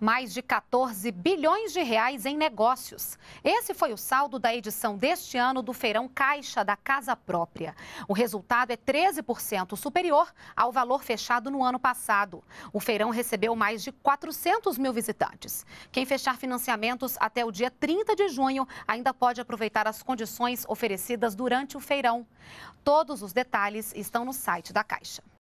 mais de 14 bilhões de reais em negócios. Esse foi o saldo da edição deste ano do Feirão Caixa da Casa Própria. O resultado é 13% superior ao valor fechado no ano passado. O feirão recebeu mais de 400 mil visitantes. Quem fechar financiamentos até o dia 30 de junho ainda pode aproveitar as condições oferecidas durante o feirão. Todos os detalhes estão no site da Caixa.